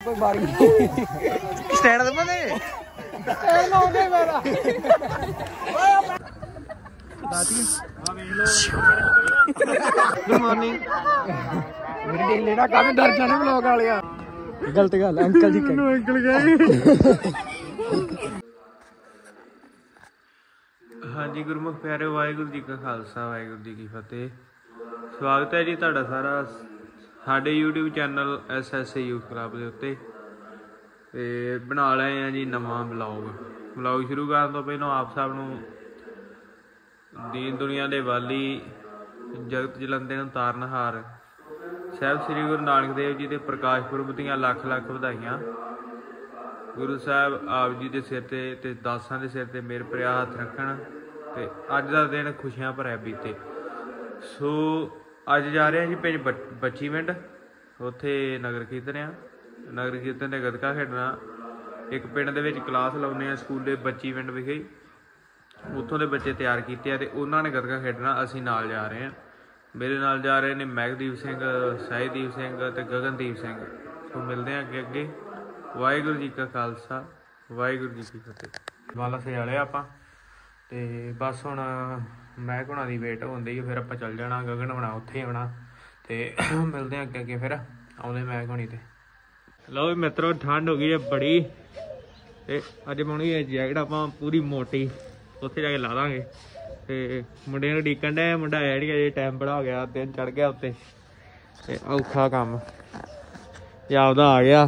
ਕੋਈ ਬਾਰੀ ਸਟੈਂਡ ਦੇ ਬੰਦੇ ਸਟੈਂਡ ਲਾਉਂਦੇ ਮੇਰਾ ਗੁੱਡ ਮਾਰਨਿੰਗ ਮੇਰੇ ਢੇਲੇ ਦਾ ਕੰਮ ਡਰ ਜਾਣੇ ਵਲੋਗ ਵਾਲਿਆ ਗਲਤ ਗੱਲ ਅੰਕਲ ਜੀ ਨੂੰ? ਅੰਕਲ ਗਏ ਹਾਂਜੀ ਗੁਰਮੁਖ ਪਿਆਰੇ ਵਾਹਿਗੁਰੂ ਜੀ ਕਾ ਖਾਲਸਾ, ਵਾਹਿਗੁਰੂ ਜੀ ਕੀ ਫਤਿਹ। ਸਵਾਗਤ ਹੈ ਜੀ ਤੁਹਾਡਾ ਸਾਰਾ ਸਾਡੇ YouTube channel SSA youth club ਦੇ ਉੱਤੇ ਤੇ ਬਣਾ ਲਏ ਆ ਜੀ ਨਵਾਂ ਵਲੌਗ ਵਲੌਗ ਸ਼ੁਰੂ ਕਰਨ ਤੋਂ ਪਹਿਲਾਂ ਆਪ ਸਭ ਨੂੰ ਦੀਨ ਦੁਨੀਆ ਦੇ ਵਾਲੀ ਜਗਤ ਜਲੰਦੇ ਨੂੰ ਤਾਰਨਹਾਰ ਸਾਹਿਬ ਸ੍ਰੀ ਗੁਰੂ ਨਾਨਕ ਦੇਵ ਜੀ ਦੇ ਪ੍ਰਕਾਸ਼ ਪੁਰਬ ਦੀਆਂ ਲੱਖ ਲੱਖ ਵਧਾਈਆਂ। ਗੁਰੂ ਸਾਹਿਬ ਆਪ ਜੀ ਦੇ ਸਿਰ ਤੇ ਤੇ ਦਾਸਾਂ ਦੇ ਸਿਰ ਤੇ ਮੇਰ ਪ੍ਰਿਆ ਹੱਥ ਰੱਖਣ ਤੇ ਅੱਜ ਦਾ ਦਿਨ ਖੁਸ਼ੀਆਂ ਭਰਿਆ ਬੀਤੇ। ਸੋ ਅੱਜ ਜਾ ਰਹੇ ਹਾਂ ਜੀ ਪਿੰਡ ਬੱਚੀ ਪਿੰਡ। ਉੱਥੇ ਨਗਰ ਕੀਰਤਨ ਆ। ਨਗਰ ਕੀਰਤਨ ਦੇ ਗੱਤਕਾ ਖੇਡਣਾ। ਇੱਕ ਪਿੰਡ ਦੇ ਵਿੱਚ ਕਲਾਸ ਲਾਉਨੇ ਆ ਸਕੂਲ ਦੇ ਬੱਚੀ ਪਿੰਡ ਵਿਖੇ। ਉੱਥੋਂ ਦੇ ਬੱਚੇ ਤਿਆਰ ਕੀਤੇ ਆ ਤੇ ਉਹਨਾਂ ਨੇ ਗੱਤਕਾ ਖੇਡਣਾ। ਅਸੀਂ ਨਾਲ ਜਾ ਰਹੇ ਹਾਂ। ਮੇਰੇ ਨਾਲ ਜਾ ਰਹੇ ਨੇ ਮਹਿਕਦੀਪ ਸਿੰਘ, ਸਾਹਿਦੀਪ ਸਿੰਘ ਤੇ ਗਗਨਦੀਪ ਸਿੰਘ। ਸੋ ਮਿਲਦੇ ਹਾਂ ਅੱਗੇ ਅੱਗੇ। ਵਾਹਿਗੁਰੂ ਜੀ ਕਾ ਖਾਲਸਾ। ਵਾਹਿਗੁਰੂ ਜੀ ਕੀ ਫਤਿਹ। ਵਾਲਾ ਸਜਾਲਿਆ ਆਪਾਂ। ਤੇ ਬਸ ਹੁਣ ਮੈਂ ਹੁਣਾਂ ਦੀ ਵੇਟ ਹੁੰਦੀ ਹੈ ਫਿਰ ਆਪਾਂ ਚੱਲ ਜਾਣਾ ਗਗਨ ਹੋਣਾ ਉੱਥੇ ਆਉਣਾ ਤੇ ਮਿਲਦੇ ਹਾਂ ਅੱਗੇ ਅੱਗੇ ਫਿਰ ਆਉਂਦੇ ਮੈਂ ਹੋਣੀ ਤੇ। ਲਓ ਵੀ ਮਿੱਤਰੋ ਠੰਡ ਹੋ ਗਈ ਹੈ ਬੜੀ ਤੇ ਅੱਜ ਪਾਉਣੀ ਹੈ ਜੈਕਟ ਆਪਾਂ ਪੂਰੀ ਮੋਟੀ ਉੱਥੇ ਜਾ ਕੇ ਲਾ ਦਾਂਗੇ। ਤੇ ਮੁੰਡੇ ਨੂੰ ਡੀਕਣ ਦਾ ਮੁੰਡਾ ਆਇਆ ਨਹੀਂ ਅਜੇ ਟਾਈਮ ਬੜਾ ਹੋ ਗਿਆ ਦਿਨ ਚੜ ਗਿਆ ਉੱਤੇ। ਤੇ ਔਖਾ ਕੰਮ। ਇਹ ਆਪਦਾ ਆ ਗਿਆ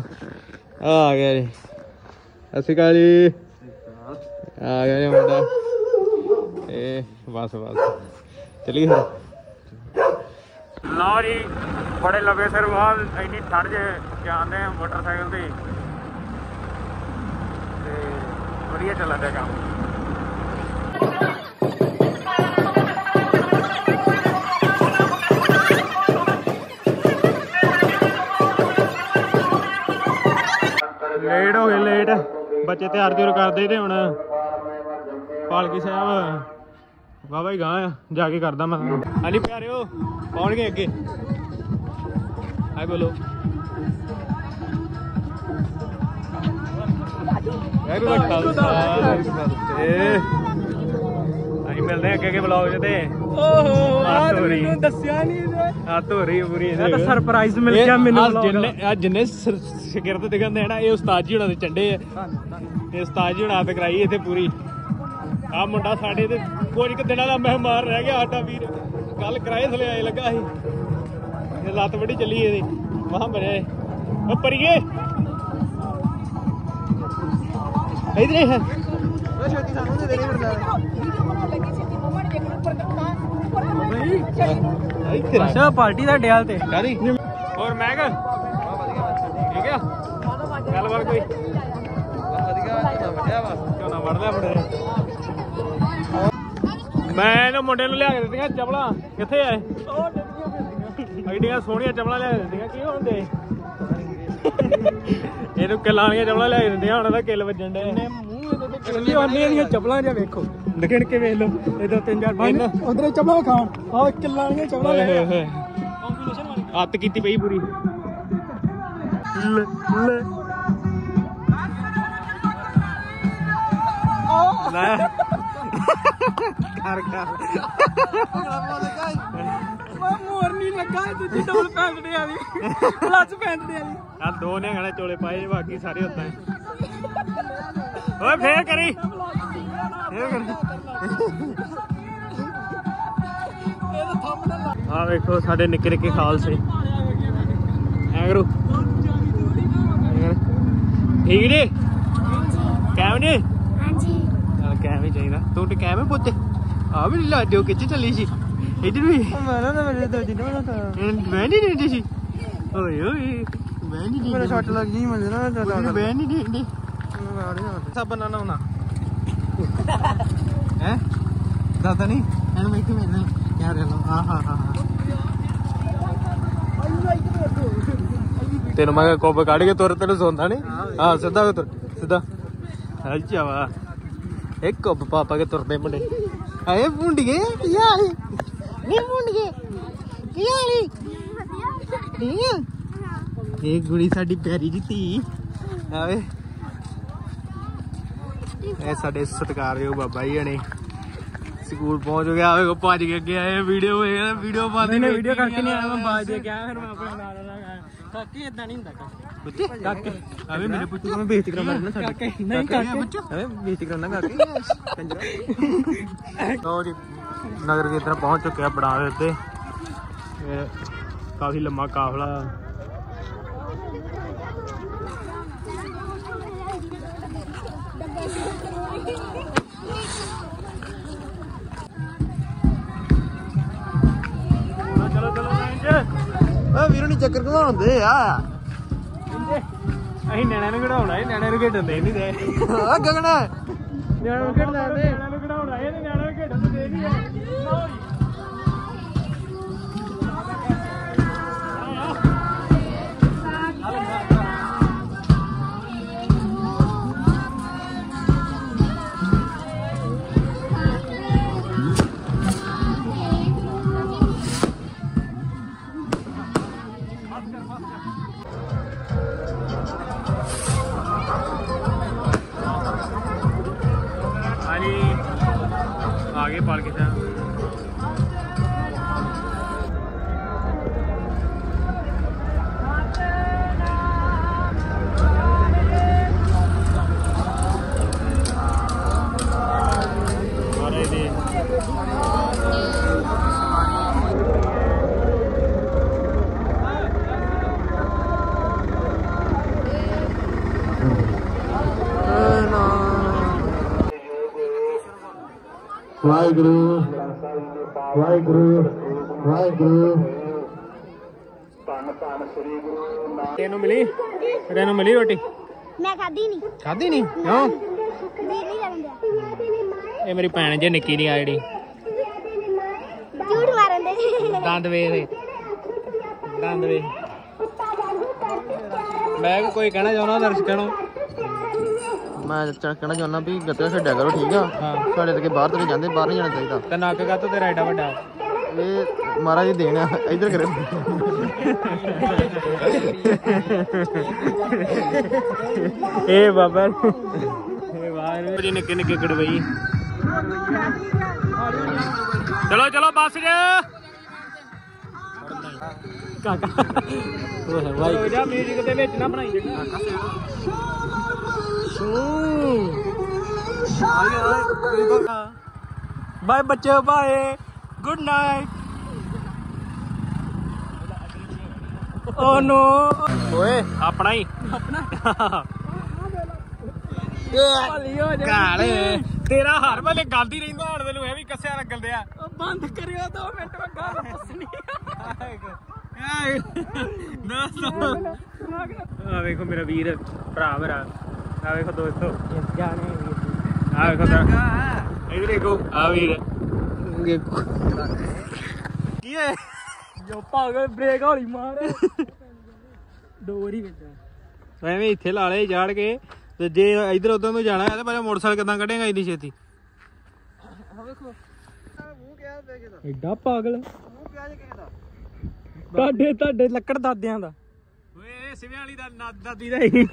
ਆ ਆ ਗਿਆ ਜੀ। ਅਸੀਂ ਕਾ ਜੀ। ਆ ਗਿਆ ਜੀ ਮੁੰਡਾ। ਇਹ ਬਸ ਬਸ। ਚਲੀ ਫਿਰ। ਲਓ ਜੀ, ਬੜੇ ਲੰਬੇ ਸਿਰ ਬਾਅਦ ਇੰਨੀ ਠੰਡ ਜੇ ਜਾਂਦੇ ਆ ਮੋਟਰਸਾਈਕਲ ਤੇ। ਤੇ ਵਧੀਆ ਚੱਲਦਾ ਪਿਆ ਕੰਮ। ਲੇਟ ਹੋ ਗਏ ਲੇਟ ਬੱਚੇ ਤਿਆਰ ਤਿਉਰ ਕਰਦੇ ਤੇ ਹੁਣ। ਪਾਲਕੀ ਸਾਹਿਬ। ਬਾਬਾ ਹੀ ਗਾਂ ਆ ਜਾ ਕੇ ਕਰਦਾ ਮੈਂ। ਹਾਂਜੀ ਪਿਆਰਿਓ ਪਹੁੰਚ ਗਏ ਅੱਗੇ। ਹਾਈ ਬੋਲੋ। ਜੀ ਕਾ ਖਾਲਸਾ ਅਸੀਂ ਮਿਲਦੇ ਅੱਗੇ ਅੱਗੇ ਵਲੌਗ 'ਚ ਤੇ। ਓਹੋ ਹੋ ਰਹੀ ਦੱਸਿਆ ਨਹੀਂ ਰਹੀ ਹੈ ਪੂਰੀ ਇਹ ਤਾਂ ਸਰਪ੍ਰਾਈਜ਼ ਮਿਲ ਗਿਆ ਮੈਨੂੰ ਜਿੰਨੇ ਆ ਜਿੰਨੇ ਸ਼ਗਿਰਦ ਦਿਖਾਉਂਦੇ ਆ ਨਾ ਇਹ ਉਸਤਾਦ ਜੀ ਹੁਣਾਂ ਦੇ ਚੰਡੇ ਆ। ਇਹ ਉਸਤਾਦ ਜੀ ਹੁਣਾਂ ਤੇ ਕਰਾਈ ਇੱਥੇ ਪੂਰੀ। ਆ ਮੁੰਡਾ ਸਾਡੇ ਤੇ ਕੁਝ ਕੁ ਦਿਨਾਂ ਦਾ ਮਹਿਮਾਨ ਰਹਿ ਗਿਆ ਸਾਡਾ ਵੀਰ। ਕੱਲ ਕਿਰਾਏ ਥਲੇ ਆਏ ਲੱਗਾ ਸੀ। ਇਹ ਲੱਤ ਵੱਡੀ ਚੱਲੀ ਇਹਦੀ। ਮਹਾਂ ਮਰਿਆ ਉਹ ਪਰੀਏ। ਇਧਰ ਹੀ ਅੱਛਾ ਪਾਰਟੀ ਦਾ ਡਿਆਲ ਤੇ। ਕਾਦੀ ਹੋਰ ਮੈਂ ਕਹ? ਠੀਕ ਆ। ਗੱਲਬਾਤ ਕੋਈ? ਝੋਨਾ ਵੜ ਲਿਆ ਨੇ। ਮੈਂ ਇਹਨੂੰ ਮੁੰਡੇ ਨੂੰ ਲਿਆ ਕੇ ਦਿੱਤੀਆਂ ਚਪਲਾਂ। ਕਿੱਥੇ ਆਏ ਐਡੀਆਂ ਸੋਹਣੀਆਂ ਚਪਲਾਂ ਲਿਆ ਕੇ ਦਿੱਤੀਆਂ ਕੀ ਹੁੰਦੇ ਇਹਨੂੰ ਕਿੱਲਾਂ ਵਾਲੀਆਂ ਚਪਲਾਂ ਲਿਆ ਕੇ ਦਿੱਤੀਆਂ ਹੁਣ ਇਹਦਾ ਕਿੱਲ ਵੱਜਣ ਡੇ ਇਹ ਉਹਨੇ ਦੀਆਂ ਚਪਲਾਂ ਜਿਹਾ ਵੇਖੋ। ਗਿਣ ਕੇ ਵੇਖ ਲਓ ਇਹਦਾ ਤਿੰਨ ਚਾਰ ਪੰਜ। ਉਧਰੇ ਚਪਲਾਂ ਖਾਣ ਆਹ ਕਿੱਲਾਂ ਵਾਲੀਆਂ ਚਪਲਾਂ ਲੈ ਆ। ਹੱਤ ਕੀਤੀ ਪਈ ਪੂਰੀ। ਲੈ ਲੈ। ਲੈ। ਕਰ ਕਰ। ਮੈਂ ਮੋਰ ਨਹੀਂ ਲੱਗਾ ਇਹ ਦੂਜੀ ਡਬਲ ਪੈਂਟ ਦੇ ਵਾਲੀ। ਪਲੱਸ ਪੈਂਟ ਦੇ ਵਾਲੀ। ਆ ਦੋ ਨੇ ਗਾਣੇ ਚੋਲੇ ਪਾਏ ਬਾਕੀ ਸਾਰੇ ਉਦਾਂ ਹੀ। ਓਏ ਫੇਰ ਕਰੀ। ਫੇਰ ਕਰੀ। ਇਹਦਾ ਥੰਬਨੇਲ ਆ ਵੇਖੋ ਸਾਡੇ ਨਿੱਕੇ ਨਿੱਕੇ ਖਾਲਸੇ ਐ ਕਰੋ ਐਂ ਕਰ। ਠੀਕ ਜੀ? ਕੈਮ ਜੀ? ਹਾਂਜੀ। ਨਾਲ ਕੈਮ ਹੀ ਚਾਹੀਦਾ। ਤੂੰ ਤੇ ਕੈਮ ਹੀ ਪੁੱਤ। ਆ ਵੀ ਲਾਡਿਓ ਕਿੱਥੇ ਚੱਲੀ ਸੀ ਇਧਰ ਵੀ। ਮੈਂ ਨਾ ਮੇਰੇ ਦਾਦੀ ਨੂੰ ਨਾ ਮੈਂ ਨਹੀਂ ਦਿੰਦੀ ਸੀ ਓਏ ਓਏ ਮੈਂ ਨਹੀਂ ਮੇਰੇ ਦਿੰਦੀ ਛੱਟ ਲੱਗ ਗਈ ਮੈਨੂੰ ਨਾ ਮੈਨੂੰ ਮੈਂ ਨਹੀਂ ਦਿੰਦੀ ਸਭ ਬਨਾਨਾ ਹੋਣਾ ਹੈ? ਦਾਦਾ ਨਹੀਂ ਐਨ ਮੈਂ ਕਹਿ ਰਿਹਾ ਲੋ ਆ ਹਾਂ ਹਾਂ ਤੈਨੂੰ ਮੈਂ ਕੋਪ ਕੱਢ ਕੇ ਤੁਰ ਤੈਨੂੰ ਸੌਂਦਾ ਨਹੀਂ ਹਾਂ ਸਿੱਧਾ ਹੋ ਤੁਰ ਸਿੱਧਾ। ਅੱਛਾ ਵਾ। ਇੱਕ ਕੋਪ ਪਾਪਾ ਕੇ ਤੁਰਦੇ ਮੁੰਡੇ। ਆਏ ਮੁੰਡੀਏ ਕੀ ਹਾਲ ਨੀ ਮੁੰਡੀਏ ਕੀ ਹਾਲ ਹੈ ਇਹ ਕੁੜੀ ਸਾਡੀ ਪਿਆਰੀ ਜੀ ਧੀ। ਆਵੇ। ਇਹ ਸਾਡੇ ਸਤਿਕਾਰਯੋਗ ਬਾਬਾ ਜੀ ਹਣੇ। ਸਕੂਲ ਪਹੁੰਚ ਗਿਆ। ਆਵੇ ਕੋ ਭੱਜ ਕੇ ਅੱਗੇ ਆਏ ਵੀਡੀਓ ਵੇਖ ਵੀਡੀਓ ਪਾਉਂਦੇ ਨਹੀਂ ਵੀਡੀਓ ਕਰਕੇ ਨਹੀਂ ਆਇਆ ਮੈਂ ਬਾਜ ਦੇ ਕੇ ਆਇਆ ਫਿਰ ਮੈਂ ਆਪਣਾ ਨਾਲ ਨਾਲ ਕਾਕੇ ਇਦਾਂ ਨਹੀਂ ਹੁੰਦਾ ਕਾਕੇ। ਕਾਕੇ। ਆਵੇ ਮੇਰੇ ਪੁੱਤੂ ਨੂੰ ਬੇਇੱਜ਼ਤੀ ਕਰਾਉਣਾ ਨਾ ਸਾਡੀ ਕਾਕੇ ਨਹੀਂ ਕਾਕੇ ਆਵੇ ਬੇਇੱਜ਼ਤੀ ਕਰਾਉਣਾ ਕਾਕੇ। ਕੰਜਰਾ। ਲੋ ਜੀ ਨਗਰ ਕੀਰਤਨ ਪਹੁੰਚ ਚੁੱਕਿਆ ਬਣਾ ਦੇ ਉੱਤੇ। ਕਾਫੀ ਲੰਮਾ ਕਾਫਲਾ। ਲਾਈਨ ਓ ਵੀਰੋ ਨਹੀਂ ਚੱਕਰ ਘਮਾਉਂਦੇ ਆ। ਅਸੀਂ ਨਿਆਣਿਆਂ ਨੂੰ ਖੜਾਉਣਾ ਇਹ ਨਿਆਣਿਆਂ ਨੂੰ ਖੇਡਣ ਦੇ ਨਹੀਂ ਦੇ। ਆ ਗਗਨ। ਨਿਆਣਿਆਂ ਨੂੰ ਖੇਡਣ ਦੇ। ਨਿਆਣਿਆਂ ਨੂੰ ਖੜਾਉਣਾ ਇਹ ਤੇ ਨਿਆਣਿਆਂ ਨੂੰ ਖੇਡਣ ਦੇ ਨਹੀਂ ਵਾਹਿਗੁਰੂ ਵਾਹਿਗੁਰੂ ਵਾਹਿਗੁਰੂ। ਤੈਨੂੰ ਮਿਲੀ? ਤੈਨੂੰ ਮਿਲੀ ਰੋਟੀ? ਮੈਂ ਖਾਦੀ ਨਹੀਂ ਖਾਧੀ ਨਹੀਂ ਕਿਉਂ? ਇਹ ਮੇਰੀ ਭੈਣ ਜੇ ਨਿੱਕੀ ਨਹੀਂ ਆ ਜਿਹੜੀ। ਝੂਠ ਮਾਰਨ ਦੇ। ਦੰਦ ਵੇ ਦੇ ਦੰਦ ਵੇ। ਮੈਂ ਵੀ ਕੋਈ ਕਹਿਣਾ ਚਾਹੁੰਦਾ ਦਰਸ਼ਕਾਂ ਨੂੰ। ਮੈਂ ਚ- ਕਹਿਣਾ ਚਾਹੁੰਦਾ ਵੀ ਗੱਤਕਾ ਖੇਡਿਆ ਕਰੋ ਠੀਕ ਆ? ਹਾਂ। ਸਾਡੇ ਤੇ ਬਾਹਰ ਤੇ ਜਾਂਦੇ ਬਾਹਰ ਨਹੀਂ ਜਾਣਾ ਚਾਹੀਦਾ। ਤੇ ਨੱਕ ਕਾ ਤੇਰਾ ਏਡਾ ਵੱਡਾ। ਇਹ ਮਹਾਰਾਜ ਦੀ ਦੇਣ ਆ ਇੱਧਰ ਕਰੇ। ਇਹ ਬਾਬਾ। ਇਹ ਵਾਹ ਜੀ ਨਿੱਕੇ ਨਿੱਕੇ ਗੜਵਈ। ਚਲੋ ਚਲੋ ਬੱਸ ਜਾ ਕਾਕਾ। ਉਹ ਹੈ ਵਾਈ ਜਾ ਮਿਊਜ਼ਿਕ ਦੇ ਵਿੱਚ ਨਾ ਬਣਾਈ। ਬਾਏ ਬੱਚੇ bye. Good night oh no ਓਏ ਆਪਣਾ ਹੀ। ਕਾਲੇ ਤੇਰਾ ਹਰ ਵੇਲੇ ਗਲਦੀ ਰਹਿੰਦਾ ਹਣ ਤੈਨੂੰ ਇਹ ਵੀ ਕੱਸਿਆ ਲੱਗਣ ਦਿਆ ਬੰਦ ਕਰਿਓ 2 ਮਿੰਟ ਮੈਂ ਗੱਲ ਦੱਸਣੀ ਆ ਵੇਖੋ ਮੇਰਾ ਵੀਰ ਭਰਾ ਮੇਰਾ। ਆ ਵੇਖੋ ਦੋਸਤੋ। ਜਾਣੇ ਆ ਵੇਖੋ ਤਾਂ ਇਧਰ ਦੇਖੋ ਆ ਵੀਰ। ਕੀ ਹੈ? ਜੋ ਪਾਗਲ ਬ੍ਰੇਕ ਹੌਲੀ ਮਾਰ। ਡੋਰੀ ਵਿੱਚ ਐਵੇਂ ਇੱਥੇ ਲਾ ਲੈ ਝਾੜ ਕੇ ਤੇ ਜੇ ਇਧਰ ਉਧਰ ਨੂੰ ਜਾਣਾ ਹੈ ਤੇ ਪਹਿਲਾਂ ਮੋਟਰਸਾਈਕਲ ਕਿਦਾਂ ਕੱਢੇਗਾ ਇੰਨੀ ਛੇਤੀ? ਐਡਾ ਪਾਗਲ। ਤੁਹਾਡੇ ਤੁਹਾਡੇ ਲੱਕੜ ਦਾਦਿਆਂ ਦਾ। ਓਏ ਸਿਵੇਂ ਵਾਲੀ ਦਾ ਨਾ- ਦਾਦੀ ਦਾ ਹੀ।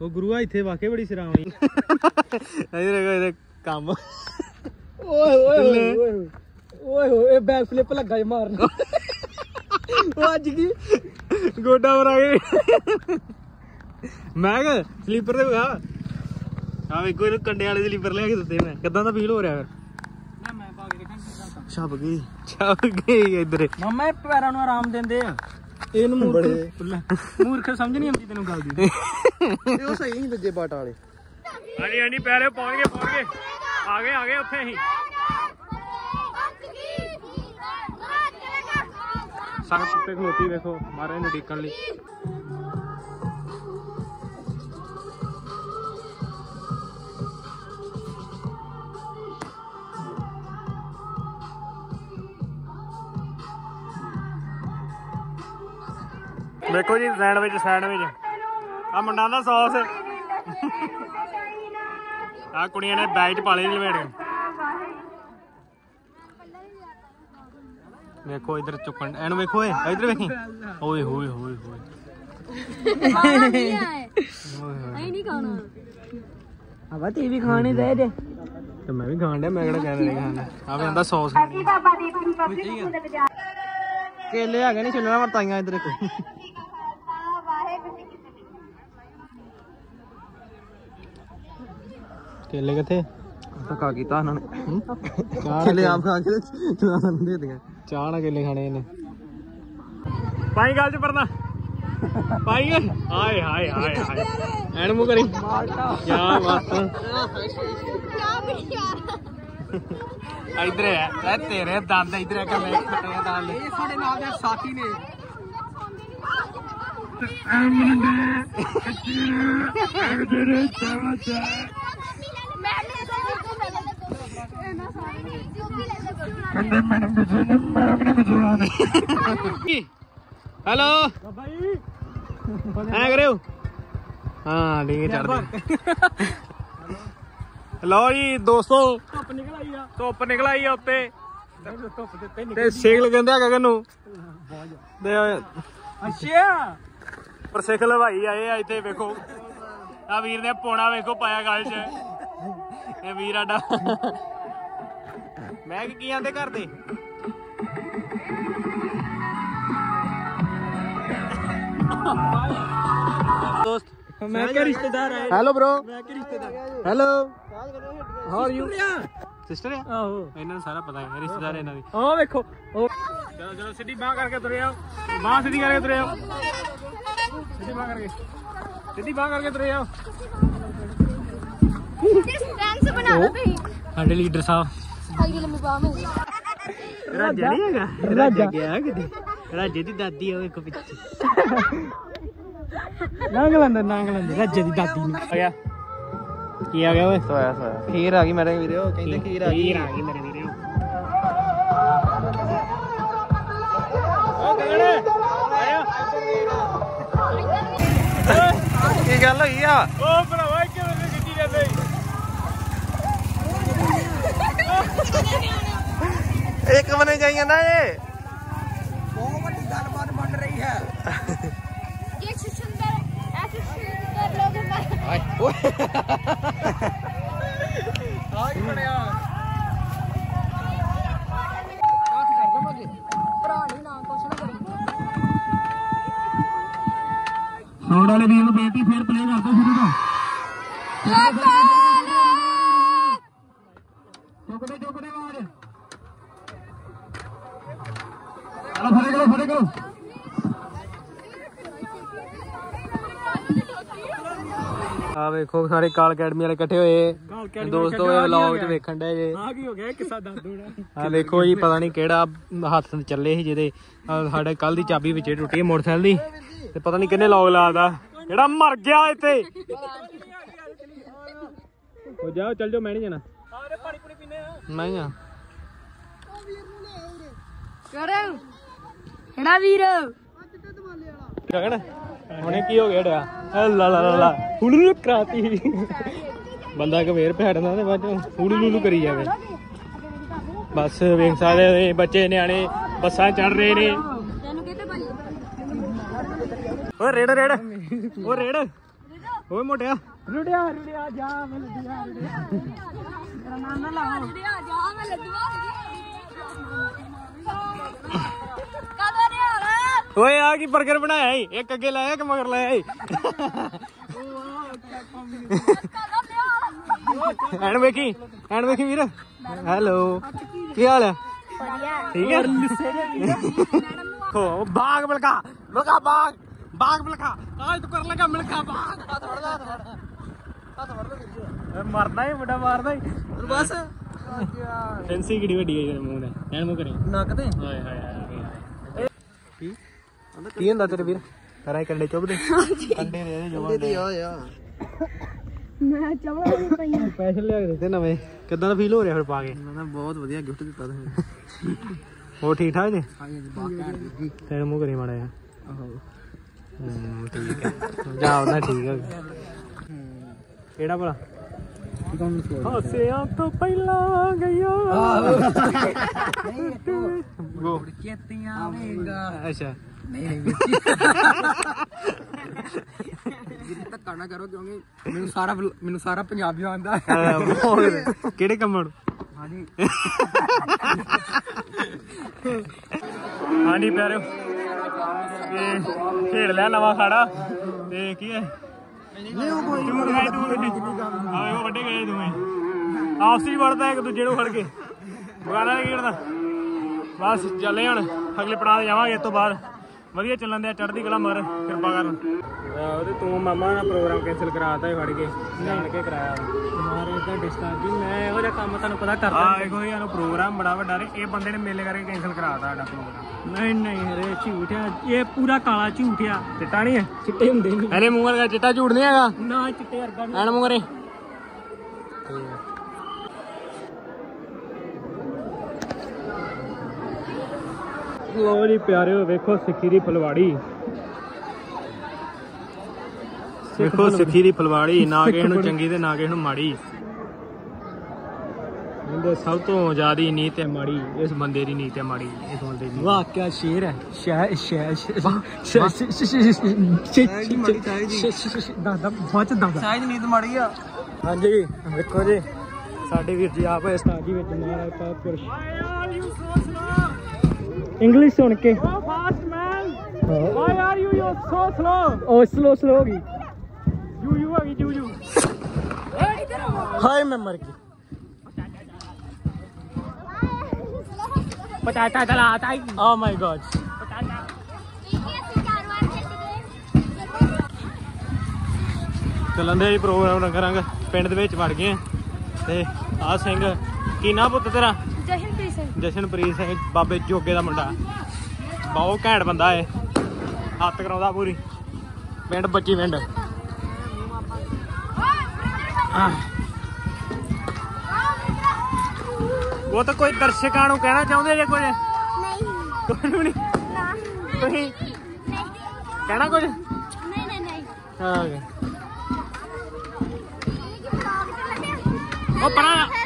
ਉਹ ਗੁਰੂਆ ਇੱਥੇ ਵਾਕੇ ਬੜੀ ਸਰਾਵਣੀ ਇਧਰ ਦੇਖੋ ਇਹਦੇ ਕੰਮ। ਓਏ ਓਏ ਓਏ ਓਏ ਓਏ ਬੈਕ ਫਲਿੱਪ ਲੱਗਾ ਜੇ ਮਾਰਨ। ਉਹ ਅੱਜ ਕੀ? ਗੋਡਾ ਵਰਾ ਕੇ ਮੈਂ ਕਿ ਸਲੀਪਰ ਤੇ ਆ। ਆ ਵੇਖੋ ਇਹਨੂੰ ਕੰਡੇ ਵਾਲੇ ਸਲੀਪਰ ਲਿਆ ਕੇ ਦਿੱਤੇ ਮੈਂ। ਕਿਦਾਂ ਦਾ ਫੀਲ ਹੋ ਰਿਹਾ ਫਿਰ? ਛੱਪ ਗਈ। ਚੱਲ ਗਈ ਇੱਧਰ। ਮਮਾ ਇਹ ਪੈਰਾਂ ਨੂੰ ਆਰਾਮ ਦਿੰਦੇ ਆ। ਇਹਨੂੰ ਮੂਰਖ ਮੂਰਖ ਸਮਝ ਨਹੀਂ ਆਉਂਦੀ ਤੈਨੂੰ ਗੱਲ ਦੀ। ਇਹ ਉਹ ਸਹੀ ਨਹੀਂ ਦੂਜੇ ਬਾਟਾ ਵਾਲੇ। ਹਾਂਜੀ ਹਾਂਜੀ ਪੈਰੇ ਪਹੁੰਚ ਗਏ ਪਹੁੰਚ ਗਏ। ਆ ਗਏ ਆ ਗਏ ਉੱਥੇ ਅਸੀਂ। ਸਖਤ ਉੱਤੇ ਖਲੋਤੀ ਵੇਖੋ ਮਹਾਰਾਜ ਨੂੰ ਟੇਕਣ ਲਈ। ਵੇਖੋ ਜੀ ਸੈਂਡਵਿਚ ਸੈਂਡਵਿਚ। ਆ ਮੁੰਡਾ ਦਾ ਸੌਸ। ਆ ਕੁੜੀਆਂ ਨੇ ਬੈਗ ਚ ਪਾ ਲਈ ਲਵੇੜ ਵੇਖੋ ਇਧਰ ਚੁੱਕਣ ਇਹਨੂੰ ਵੇਖੋ ਏ ਇਧਰ ਵੇਖੀ। ਓਏ ਹੋਏ ਹੋਏ ਹੋਏ। ਨਹੀਂ ਖਾਣਾ। ਆਵਾ ਤੀ ਵੀ ਖਾਣੇ ਦੇ ਦੇ ਤੇ ਮੈਂ ਵੀ ਖਾਣ ਡਿਆ ਮੈਂ ਕਿਹੜਾ ਕਹਿ ਰਿਹਾ ਖਾਣਾ ਆ ਵੀ ਆਂਦਾ ਸੌਸ। ਕੇਲੇ ਹੈਗੇ ਨਹੀਂ ਛਿੱਲਣਾ ਵਰਤਾਈਆਂ ਇਧਰ ਕੋ ਕੇਲੇ ਕਿੱਥੇ ਧੱਕਾ ਕੀਤਾ ਉਹਨਾਂ ਨੇ ਚਾਹ ਕੇਲੇ ਆਪ ਖਾ ਕੇ ਚਲਾ ਦੇ ਦਿਆਂ ਚਾਹ ਨਾਲ ਕੇਲੇ ਖਾਣੇ ਇਹਨੇ ਪਾਈ ਗੱਲ ਚ ਪਰਨਾ ਪਾਈ ਓਏ ਹਾਏ ਹਾਏ ਹਾਏ ਹਾਏ ਐਨ ਮੂੰਹ ਕਰੀ ਕਿਆ ਬਾਤ ਕਿਆ ਬੜੀਆ ਇਧਰ ਹੈ ਇਹ ਤੇਰੇ ਦੰਦ ਇਧਰ ਆ ਕੇ ਮੈਂ ਕੱਟੇ ਦੰਦ ਇਹ ਸਾਡੇ ਨਾਲ ਦੇ ਸਾਥੀ ਨੇ ਮੈਂ ਲੈ ਇਹਨਾਂ ਸਾਰੇ ਨੇ। ਜੋ ਵੀ ਲੈ ਲੈ ਹੈਲੋ। ਬਾਈ ਐ ਕਰਿਓ। ਹਾਂ ਠੀਕ ਹੈ ਚੜਦੀ ਲਓ ਜੀ ਦੋਸਤੋ ਧੁੱਪ ਨਿਕਲ ਆਈ ਆ ਧੁੱਪ ਨਿਕਲ ਆਈ ਆ ਉੱਤੇ। ਧੁੱਪ ਦੇ ਉੱਤੇ ਤੇ ਸੇਕ ਲਗੰਦੇ ਆ ਗਗਨ ਨੂੰ। ਤੇ ਅੱਛਾ। ਪਰ ਸਿੱਖ ਲਵਾਈ ਆਏ ਆ ਇੱਥੇ ਵੇਖੋ। ਆ ਵੀਰ ਨੇ ਪੋਣਾ ਵੇਖੋ ਪਾਇਆ ਗਲ 'ਚ। ਇਹ ਵੀਰ ਆਡਾ ਮੈਂ ਕੀ ਆਂਦੇ ਘਰ ਦੇ? ਦੋਸਤ ਮੈਂ ਕਿ ਰਿਸ਼ਤੇਦਾਰ ਆਏ। ਹੈਲੋ ਬ్రో ਮੈਂ ਕਿ ਰਿਸ਼ਤੇਦਾਰ। Hello how are you sister ਆ। ਆਹੋ। ਇਹਨਾਂ ਨੂੰ ਸਾਰਾ ਪਤਾ ਹੈ ਰਿਸ਼ਤੇਦਾਰ ਇਹਨਾਂ ਦੀ। ਉਹ ਵੇਖੋ ਚਲੋ ਚਲੋ ਸਿੱਧੀ ਬਾਹ ਕਰਕੇ ਤੁਰੇ ਆਓ। ਬਾਹ ਸਿੱਧੀ ਕਰਕੇ ਤੁਰੇ ਆਓ। ਸਿੱਧੀ ਬਾਹ ਕਰਕੇ। ਸਿੱਧੀ ਬਾਹ ਕਰਕੇ ਤੁਰੇ ਆਓ। ਡਾਂਸ ਬਣਾ ਲਓ ਤੁਸੀਂ ਸਾਡੇ ਲੀਡਰ ਸਾਹਿਬ। ਅਗਲੀ ਲੰਮੀ ਬਾਹ ਮੇਰੀ ਰਾਜਾ ਨਹੀਂ ਹੈਗਾ? ਰਾਜਾ। ਗਿਆ ਕਿਤੇ? ਰਾਜੇ ਦੀ ਦਾਦੀ ਆ ਉਹ ਇੱਕ ਪਿੱਛੇ। ਨੰਗ ਲੰਦਰ ਨੰਗ ਲੰਦਰ ਰੱਜੇ ਦੀ ਦਾਦੀ ਨੂੰ। ਆ ਗਿਆ। ਕੀ ਆ ਗਿਆ ਓਏ? ਸੋਇਆ ਸੋਇਆ। ਖੀਰ ਆ ਗਈ ਮੇਰੇ ਵੀਰੇ ਉਹ ਕਹਿੰਦੇ ਖੀਰ ਆ ਗਈ। ਖੀਰ ਆ ਗਈ ਮੇਰੇ ਵੀਰੇ। ਓ ਗਗਨ ਆਇਆ। ਕੀ ਗੱਲ ਹੋਈ ਆ? ਓ ਭਰਾਵਾ ਕਿਵੇਂ ਗੱਡੀ ਜਾਂਦੇ। ਇੱਕ ਬਣੇ ਜਾਈਆਂ ਨਾ ਇਹ। ਬਹੁਤ ਵੱਡੀ ਗੱਲਬਾਤ ਬਣ ਰਹੀ ਹੈ। ਇਹ ਸੁੰਦਰ ਐਸੇ ਸੁੰਦਰ ਲੋਕ ਮੈਂ ਆਜ ਬਣਿਆ ਕਾਹ ਕਰ ਦਵਾਂਗੇ ਭਰਾ ਨਹੀਂ ਨਾ ਕੁਛ ਨਾ ਕਰੀ ਸਾਊਂਡ ਵਾਲੇ ਵੀਰ ਨੂੰ ਬੇਨਤੀ ਫੇਰ ਪਲੇ ਕਰ ਸ਼ੁਰੂ ਤੋਂ। ਚਲੋ ਫੜੇ ਕਰੋ ਫੜੇ ਕਰੋ ਆ ਵੇਖੋ ਸਾਰੇ ਕਾਲ ਅਕੈਡਮੀ ਵਾਲੇ ਇਕੱਠੇ ਹੋਏ। ਦੋਸਤੋ ਇਹ ਵਲੌਗ। ਚ ਵੇਖਣ ਦੇ ਜੇ। ਆ ਕੀ ਹੋ ਗਿਆ ਕਿੱਸਾ ਦੱਸ ਦੋ ਨਾ। ਆ ਵੇਖੋ ਜੀ ਪਤਾ ਨਹੀਂ ਕਿਹੜਾ ਹੱਥ ਤੇ ਚੱਲੇ ਸੀ ਜਿਹਦੇ। ਸਾਡੇ ਕੱਲ ਦੀ ਚਾਬੀ ਵਿੱਚੇ ਟੁੱਟੀ ਹੈ ਮੋਟਰਸਾਈਕਲ ਦੀ। ਤੇ ਪਤਾ ਨਹੀਂ ਕਿੰਨੇ ਲੌਗ ਲਾਦਾ ਜਿਹੜਾ ਮਰ ਗਿਆ ਇੱਥੇ। ਹੋ ਜਾਓ ਚੱਲ ਜਾਓ ਮੈਂ ਨਹੀਂ ਜਾਣਾ। ਨਹੀਂ ਆ। ਕਰੋ। ਕਿਹੜਾ ਵੀਰ। ਗਗਨ ਹੁਣੇ ਕੀ ਹੋ ਗਿਆ ਡਿਆ ਐ ਲਾ ਲਾ ਲਾ ਲਾ। ਹੁਲੂ ਕਰਾਤੀ। ਬੰਦਾ ਕਵੇਰ ਭੈੜਨਾ ਤੇ ਬਾਅਦ ਹੁਲੂ ਲੂਲੂ ਕਰੀ ਜਾਵੇ। ਬਸ ਵੇਖ ਇਹ ਬੱਚੇ ਨਿਆਣੇ ਬੱਸਾਂ ਚੜ ਰਹੇ ਨੇ। ਓਏ ਰੇੜ ਰੇੜ। ਓ ਰੇੜ। ਓਏ ਮੋਟਿਆ। ਰੁੜਿਆ ਰੁੜਿਆ ਜਾ ਮੈਂ ਰੁੜਿਆ। ਮੇਰਾ ਨਾਮ ਨਾ ਲਾਓ। ਜਾ ਜਾ ਮੈਂ ਰਿਆ ਓਏ ਆ ਕੀ 버ਗਰ ਬਣਾਇਆ ਈ? ਇੱਕ ਅੱਗੇ ਲਾਇਆ ਕਿ ਮਗਰ ਲਾਇਆ ਈ? ਐਨ ਵੇਖੀ ਐਨ ਵੇਖੀ ਵੀਰ। ਹੈਲੋ। ਕੀ ਹਾਲ ਹੈ ਠੀਕ ਹੈ ਹੋ ਬਾਗ ਮਿਲਕਾ ਮਿਲਕਾ ਬਾਗ ਬਾਗ ਮਿਲਕਾ ਆਜ ਤੂੰ ਕਰ ਲਗਾ ਮਿਲਕਾ ਬਾਗ। ਹੱਥ ਫੜ ਹੱਥ ਫੜ ਹੱਥ ਫੜ ਮਰਦਾ ਹੀ ਮੁੰਡਾ ਮਾਰਦਾ ਹੀ ਬਸ। ਫੈਂਸੀ ਕਿਹੜੀ ਵੱਡੀ ਹੈ ਮੂੰਹ ਦੇ ਐਨ ਮੂੰਹ ਕਰੀ। ਨੱਕ ਤੇ? ਹਾਏ ਹਾਏ ਹਾਏ ਕੀ? ਕੀ ਹੁੰਦਾ ਤੇਰੇ ਵੀਰ? ਤੇਰਾ ਹੀ ਕੰਡੇ ਚੁੱਭਦੇ? ਕੰਡੇ ਦੇ ਜਵਾਨ ਤੇ ਆ ਯਾ ਮੈਂ ਚਵਲਾ ਵੀ ਪਈਆਂ ਪੈਸੇ ਲਿਆ ਕੇ ਦਿੱਤੇ ਨਵੇਂ। ਕਿਦਾਂ ਦਾ ਫੀਲ ਹੋ ਰਿਹਾ ਫਿਰ ਪਾ ਕੇ? ਮੈਂ ਬਹੁਤ ਵਧੀਆ ਗਿਫਟ ਦਿੱਤਾ ਤੁਹਾਨੂੰ ਹੋਰ ਠੀਕ ਠਾਕ ਜੀ? ਹਾਂਜੀ ਤੇਰੇ ਮੂੰਹ ਕਰੀ ਮਾੜਾ ਜਿਹਾ। ਆਹੋ। ਹੂੰ ਠੀਕ ਹੈ। ਜਾ ਉਹਦਾ ਠੀਕ ਹੈ। ਕਿਹੜਾ ਭਲਾ? ਹਾਸਿਆਂ ਤੋਂ ਪਹਿਲਾਂ ਗਈਆਂ। ਗੋ ਚੇਤੀਆਂ ਆਵੇਂਗਾ ਅੱਛਾ। ਧੱਕਾ ਨਾ ਕਰੋ ਕਿਉਂਕਿ ਮੈਨੂੰ ਸਾਰਾ ਮੈਨੂੰ ਸਾਰਾ ਪੰਜਾਬੀ ਆਉਂਦਾ। ਹੋਰ ਕਿਹੜੇ ਕੰਮਾਂ ਨੂੰ ਹਾਂਜੀ। ਹਾਂਜੀ ਪਿਆਰਿਓ। ਤੇ ਖੇਡ ਲਿਆ ਨਵਾਂ ਖਾੜਾ। ਤੇ ਕੀ ਹੈ? ਤੂੰ ਤੂੰ ਉਹ ਵੱਡੇ ਗਏ ਦੋਵੇਂ। ਆਪਸੀ ਹੀ ਵੜਦਾ ਇੱਕ ਦੂਜੇ ਨੂੰ ਫੜ ਕੇ। ਬਗਾਨਾ ਨਹੀਂ ਖੇਡਦਾ ਬਸ ਚੱਲੇ ਹੁਣ। ਅਗਲੇ ਪੜਾਅ ਤੇ ਜਾਵਾਂਗੇ ਇਸ ਤੋਂ ਬਾਅਦ। ਵਧੀਆ ਚੱਲਣ ਦੇ ਚੜ੍ਹਦੀ ਕਲਾ ਮਗਰ ਕਿਰਪਾ ਕਰਨ। ਉਹਦੇ ਤੂੰ ਮਾਮਾ ਦਾ ਪ੍ਰੋਗਰਾਮ ਕੈਨਸਲ ਕਰਾਤਾ ਹੈ ਫੜ ਕੇ ਜਾਣ ਕੇ ਕਰਾਇਆ ਮਾਰੇ ਦਾ ਡਿਸਟਰਬ ਜੀ ਮੈਂ ਇਹੋ ਜਿਹਾ ਕੰਮ ਤੁਹਾਨੂੰ ਪਤਾ ਕਰਦਾ ਹਾਂ ਇਹੋ ਜਿਹਾ ਪ੍ਰੋਗਰਾਮ ਬੜਾ ਵੱਡਾ ਰੇ ਇਹ ਬੰਦੇ ਨੇ ਮੇਲੇ ਕਰਕੇ ਕੈਨਸਲ ਕਰਾਤਾ ਸਾਡਾ ਪ੍ਰੋਗਰਾਮ। ਨਹੀਂ ਨਹੀਂ ਰੇ ਝੂਠ ਆ ਇਹ ਪੂਰਾ ਕਾਲਾ ਝੂਠ ਆ। ਚਿੱਟਾ ਨਹੀਂ ਹੈ? ਚਿੱਟੇ ਹੁੰਦੇ ਨਹੀਂ। ਇਹਨੇ ਮੂੰਹ ਵਰਗਾ ਚਿੱਟਾ ਝੂਠ ਨਹੀਂ ਹੈਗਾ? ਨਾ ਚਿੱਟੇ ਵਰਗਾ ਨਹੀਂ। ਐਨ ਮੂੰਹ ਰੇ ਲੋ ਜੀ ਪਿਆਰਿਓ ਵੇਖੋ ਸਿੱਖੀ ਦੀ ਫਲਵਾੜੀ ਵੇਖੋ ਸਿੱਖੀ ਦੀ ਫਲਵਾੜੀ ਨਾ ਕਿਸੇ ਨੂੰ ਚੰਗੀ ਤੇ ਨਾ ਕਿਸੇ ਨੂੰ ਮਾੜੀ ਇਹਦੇ ਸਭ ਤੋਂ ਜ਼ਿਆਦੀ ਨੀਤ ਹੈ ਮਾੜੀ ਇਸ ਬੰਦੇ ਦੀ ਨੀਤ ਹੈ ਮਾੜੀ ਇਸ ਬੰਦੇ ਦੀ ਵਾਹ ਕੀ ਸ਼ੇਰ ਹੈ ਸ਼ਹਿ ਸ਼ਹਿ ਦਾਦਾ ਬਹੁਤ ਦਾਦਾ ਸਾਈਜ਼ ਨੀਤ ਮਾੜੀ ਆ ਹਾਂਜੀ ਵੇਖੋ ਜੀ ਸਾਡੇ ਵੀਰ ਜੀ ਆਪ ਇਸ ਤਾਜੀ ਵਿੱਚ ਮਹਾਰਾਜ ਪਾਤਪੁਰ ਇੰਗਲਿਸ਼ ਸੁਣ ਕੇ। Fast man why are you you so slow oh slow slow ਹੋ ਗਈ। ਯੂ ਯੂ ਆ ਗਈ ਯੂ ਯੂ ਹਾਏ ਮੈਂ ਮਰ ਗਈ। ਪਟਾਟਾ ਚਲਾ ਤਾਈ ਓ ਮਾਈ ਗॉड ਚੱਲਣ ਦੇ ਜੀ ਪ੍ਰੋਗਰਾਮ ਰੰਗ ਪਿੰਡ ਦੇ ਵਿੱਚ ਵੜ ਗਏ ਆ। ਤੇ ਆ ਸਿੰਘ ਕੀ ਨਾਂ ਪੁੱਤ ਤੇਰਾ? ਜਸ਼ਨਪ੍ਰੀਤ ਸਿੰਘ, ਬਾਬੇ ਜੋਗੇ ਦਾ ਮੁੰਡਾ। ਬਹੁਤ ਘੈਂਟ ਬੰਦਾ ਏ ਹੱਥ ਕਰਾਉਂਦਾ ਪੂਰੀ। ਪਿੰਡ, ਬੱਚੀ ਪਿੰਡ। ਉਹ ਤਾਂ ਕੋਈ ਦਰਸ਼ਕਾਂ ਨੂੰ ਕਹਿਣਾ ਚਾਹੁੰਦੇ ਜੇ ਕੁਝ? ਨਹੀਂ ਕੁਝ ਨਹੀਂ। ਤੁਸੀਂ ਕਹਿਣਾ ਕੁਝ? ਨਹੀਂ ਨਹੀਂ ਨਹੀਂ ਹਾਂ। ਉਹ ਪਰਾਂ।